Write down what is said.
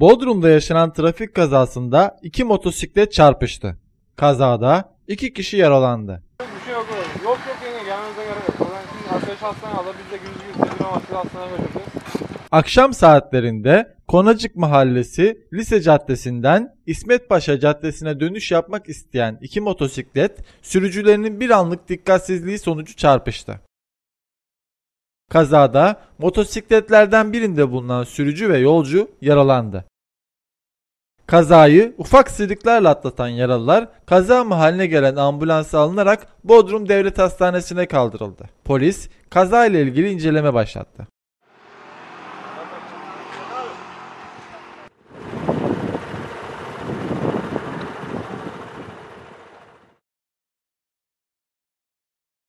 Bodrum'da yaşanan trafik kazasında iki motosiklet çarpıştı. Kazada iki kişi yaralandı. Bir şey yok. Yok yok yenge gelmenize gerek yok. Şimdi arkadaş hastaneye biz de güz tedbir amaçlı hastaneye götüreceğiz. Akşam saatlerinde Konacık Mahallesi Lise Caddesi'nden İsmet Paşa Caddesi'ne dönüş yapmak isteyen iki motosiklet sürücülerinin bir anlık dikkatsizliği sonucu çarpıştı. Kazada motosikletlerden birinde bulunan sürücü ve yolcu yaralandı. Kazayı ufak sıyrıklarla atlatan yaralılar kaza mahalline gelen ambulansa alınarak Bodrum Devlet Hastanesi'ne kaldırıldı. Polis kaza ile ilgili inceleme başlattı.